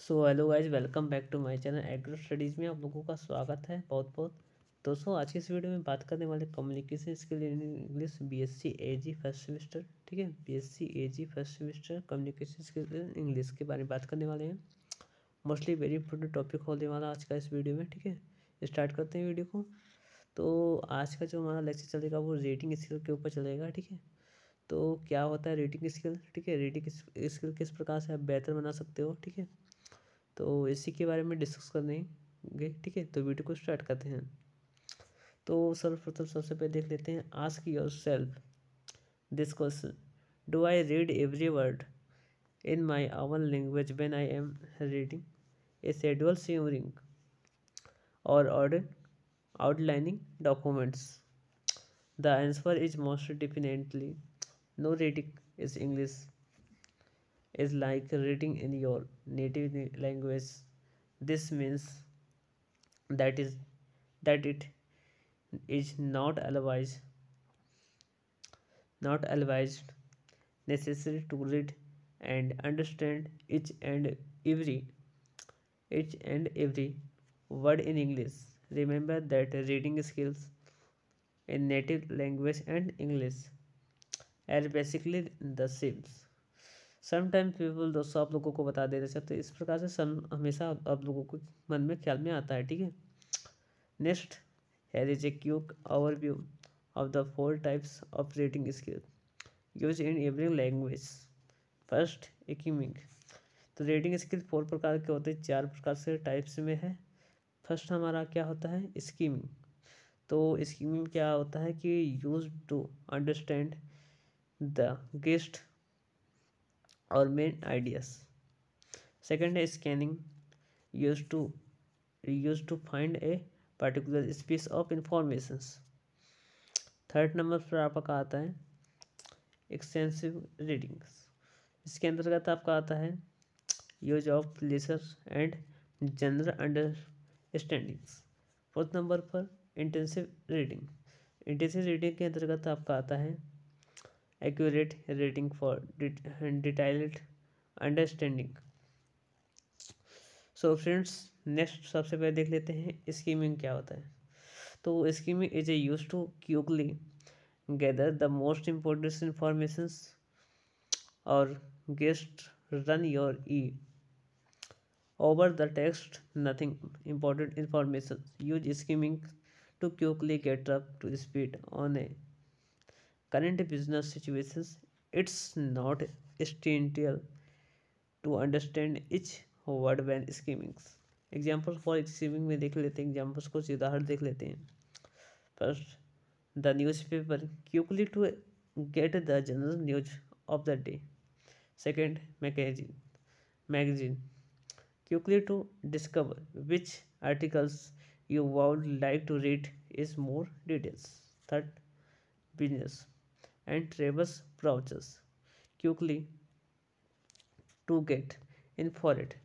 So hello guys welcome back to my channel agro studies में आप लोगों का स्वागत है बहुत बहुत दोस्तों, आज की इस वीडियो में बात करने वाले communication skill in English BSc AG first semester ठीक है? BSc AG first semester communication skill in English के बारे में बात करने वाले हैं। मोस्टली वेरी इंपॉर्टेंट टॉपिक होने वाला आज का इस वीडियो में, ठीक है? स्टार्ट करते हैं वीडियो को। तो आज का जो हमारा लेक्चर चलेगा वो रेटिंग स्किल के ऊपर चलेगा, ठीक है? तो क्या होता है रेटिंग स्किल ठीक है? रेटिंग स्किल किस प्रकार से आप बेहतर बना सकते हो, ठीक है? तो इसी के बारे में डिस्कस करेंगे ठीक है? तो वीडियो को स्टार्ट करते हैं। तो सर्वप्रथम सबसे पहले देख लेते हैं ask yourself this question do I read every word in my our language when I am reading a schedule severing और outlining documents the answer is most definitely no reading is English is like reading in your native language. This means that is that it is not advised not advised necessary to read and understand each and every each and every word in english. Remember that reading skills in native language and english are basically the same sometime people दोस्तों आप लोगों को बता देना चाहते इस प्रकार से सन हमेशा आप लोगों को मन में ख्याल में आता है, ठीक है? Next here is a quick view of the four types of reading skill use in every language first skimming तो रेटिंग स्किल फोर प्रकार के होते हैं, चार प्रकार से टाइप्स में है। फ़र्स्ट हमारा क्या होता है? स्कीमिंग तो स्कीमिंग क्या होता है कि use to understand the gist और मेन आइडियाज़ सेकेंड है scanning use to use to find a particular piece of informations third number पर आपका आता है एक्सटेंसिव रीडिंग्स इसके अंतर्गत आपका आता है use of leisure and general understandings fourth number पर इंटेंसिव रीडिंग इंटेंसिव रीडिंग के अंतर्गत आपका आता है accurate reading for detailed understanding so friends next सबसे पहले देख लेते हैं स्कीमिंग क्या होता है। तो skimming is a use to quickly gather the most important information और gist run your eye over the text nothing important information use skimming to quickly get up to speed on a current business situations it's not essential to understand each word when skimming examples for skimming में देख examples को सीधा हर देख first the newspaper quickly to get the general news of the day. Second magazine. Magazine. Quickly to discover which articles you would like to read is more details. Third business and traverse browsers quickly to get in for it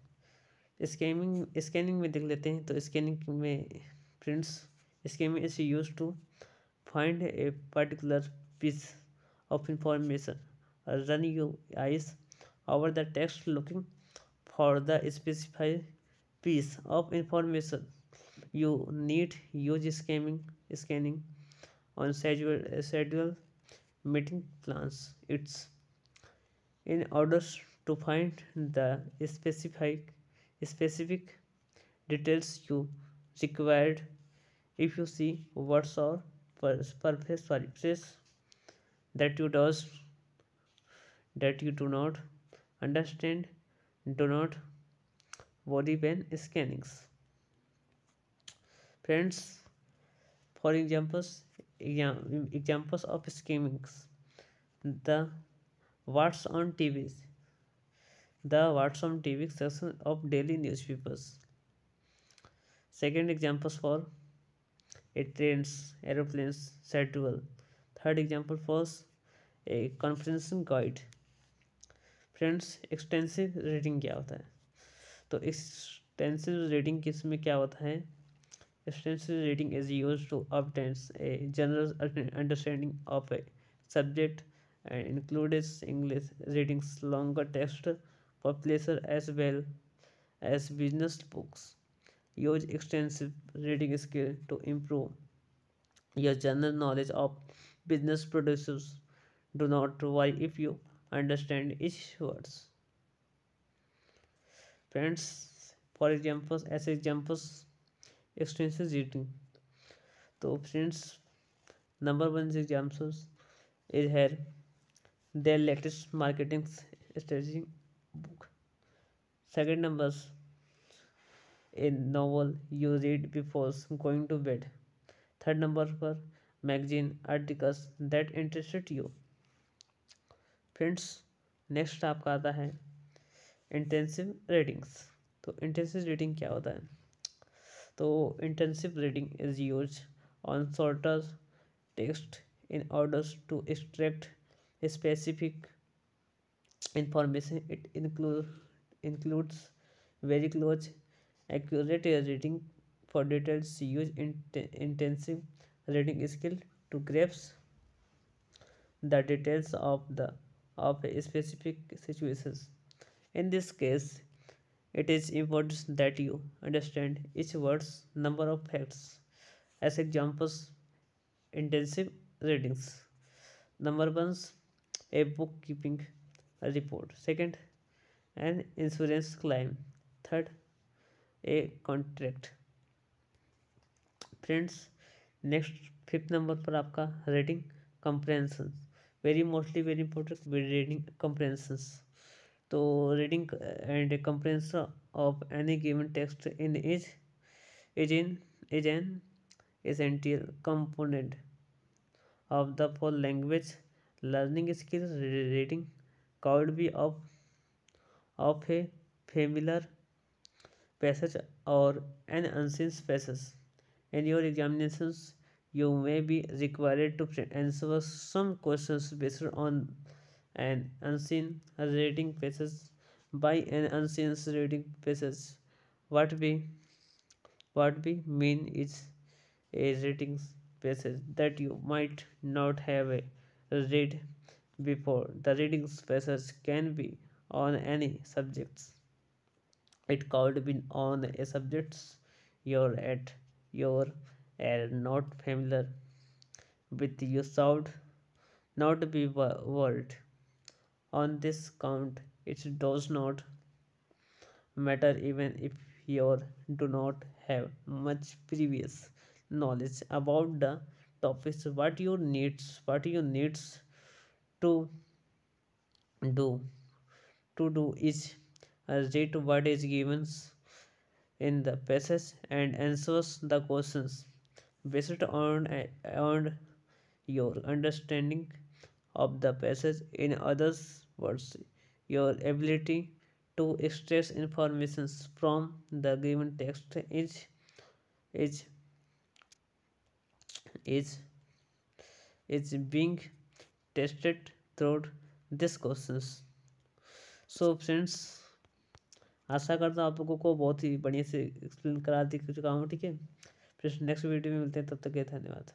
scanning scanning में देख लेते हैं तो scanning में prints scanning is use to find a particular piece of information run your eyes over the text looking for the specified piece of information you need use scanning scanning on schedule, schedule meeting plans its in order to find the specific specific details you required. If you see words or purpose sorry that you does that you do not understand do not worry when scanning friends for examples examples of schemings the what's on tv the what's on tv section of daily newspapers second examples for a trains aeroplanes schedule third example for a conference guide friends extensive reading क्या होता है तो extensive reading किसमें क्या होता है Extensive reading is used to obtain a general understanding of a subject and includes English readings, longer text for pleasure as well as business books. Use extensive reading skill to improve your general knowledge of business producers. Do not worry if you understand each words. Friends, for examples, as examples, extension G T. तो friends, number one से examples is here their latest marketing strategy book. Second number, a novel you read before going to bed. Third number पर, magazine articles that interested you. Friends, next आपका आता है, intensive readings. तो intensive reading क्या होता है? So intensive reading is used on shorter text in order to extract specific information. It include, includes very close accurate reading for details use intensive reading skill to grasp the details of the of specific situations in this case it is important that you understand each word's number of facts as examples intensive readings number one a bookkeeping report second an insurance claim third a contract friends next fifth number पर आपका reading compression very mostly very important reading कंप्रेंशंस so reading uh, and comprehension of any given text in each agent in is an essential component of the full language learning skills. Reading could be of of a familiar passage or an unseen passage. In your examinations, you may be required to answer some questions based on an unseen reading passage by an unseen reading passage what we what we mean is a reading passage that you might not have read before. The reading passage can be on any subjects. It could be on a subjects you're at your are not familiar with you should not be worried. On this count, it does not matter even if you do not have much previous knowledge about the topics what you needs what you needs to do to do is read what is given in the passage and answers the questions based on, on your understanding of the passage in others words your ability to extract information from the given text is is is is being tested through this questions so friends आशा करता हूँ आप लोगों को बहुत ही बढ़िया से explain करा दी चुका हूँ ठीक है फिर नेक्स्ट वीडियो में मिलते हैं तब तक के धन्यवाद